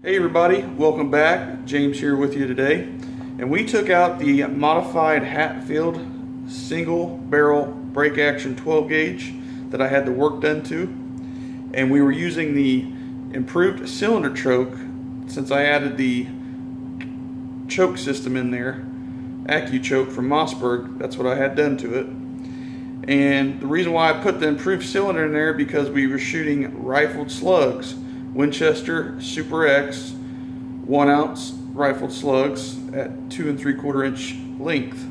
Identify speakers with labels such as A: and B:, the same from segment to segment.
A: Hey everybody, welcome back. James here with you today. And we took out the modified Hatfield single barrel break action 12 gauge that I had the work done to. And we were using the improved cylinder choke since I added the choke system in there, AccuChoke from Mossberg. That's what I had done to it. And the reason why I put the improved cylinder in there because we were shooting rifled slugs Winchester Super X one ounce rifled slugs at two and three quarter inch length.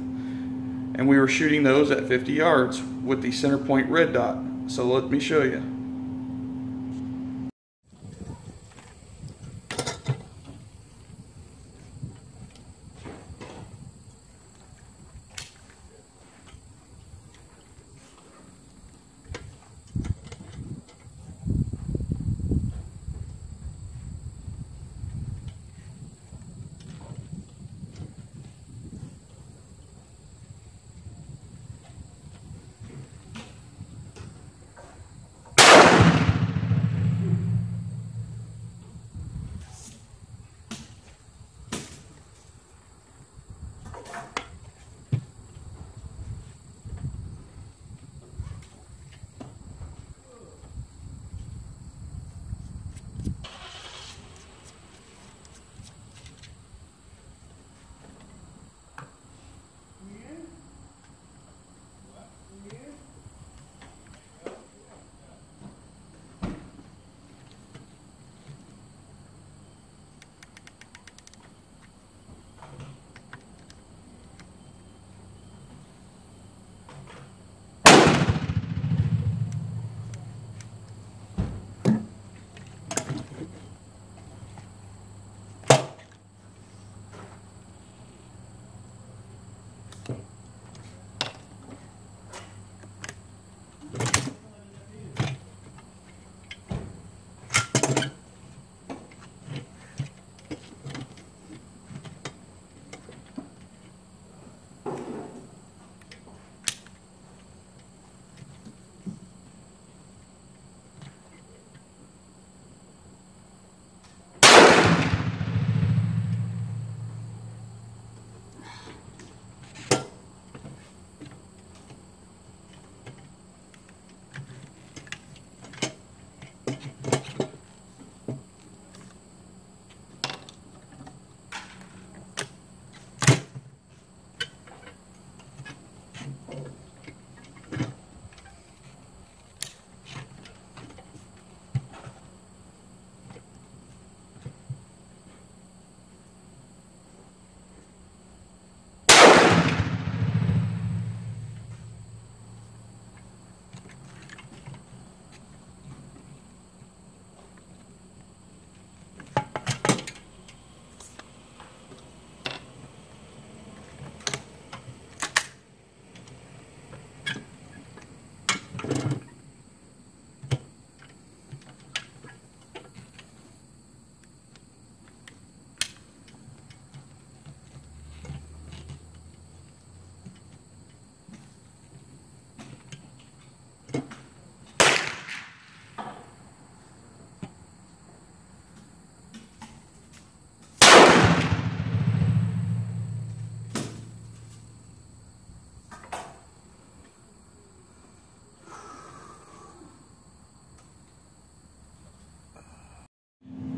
A: And we were shooting those at 50 yards with the center point red dot. So let me show you.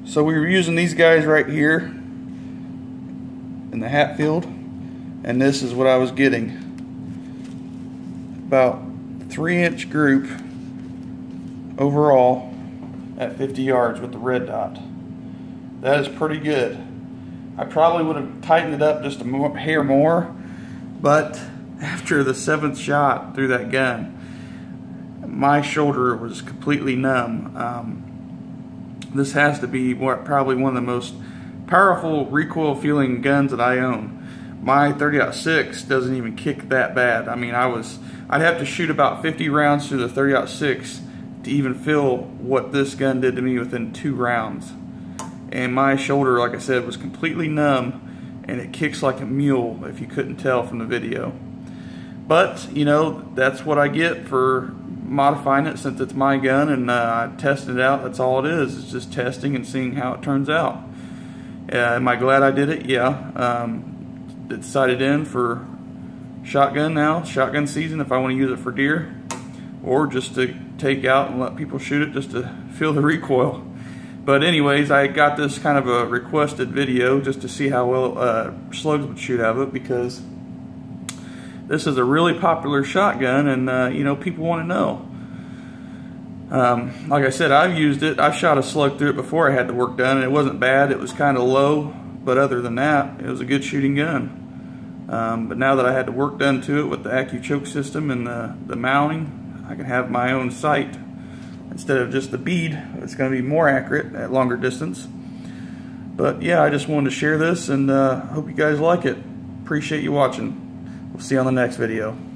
A: So we were using these guys right here in the Hatfield, and this is what I was getting. About three inch group overall at 50 yards with the red dot. That is pretty good. I probably would have tightened it up just a hair more, but after the seventh shot through that gun, my shoulder was completely numb. Um, this has to be what probably one of the most powerful recoil feeling guns that I own. My 30-06 doesn't even kick that bad. I mean, I was I'd have to shoot about 50 rounds through the 30-06 to even feel what this gun did to me within two rounds. And my shoulder, like I said, was completely numb and it kicks like a mule if you couldn't tell from the video. But, you know, that's what I get for modifying it since it's my gun and uh, testing it out. That's all it is. It's just testing and seeing how it turns out. Uh, am I glad I did it? Yeah. Um, it's sighted in for shotgun now, shotgun season if I want to use it for deer or just to take out and let people shoot it just to feel the recoil. But anyways, I got this kind of a requested video just to see how well uh, slugs would shoot out of it because this is a really popular shotgun and uh, you know people want to know. Um, like I said, I've used it. I shot a slug through it before I had the work done and it wasn't bad. It was kind of low, but other than that, it was a good shooting gun. Um, but now that I had the work done to it with the AccuChoke system and the, the mounting, I can have my own sight instead of just the bead. It's going to be more accurate at longer distance. But yeah, I just wanted to share this and uh, hope you guys like it. Appreciate you watching. We'll see you on the next video.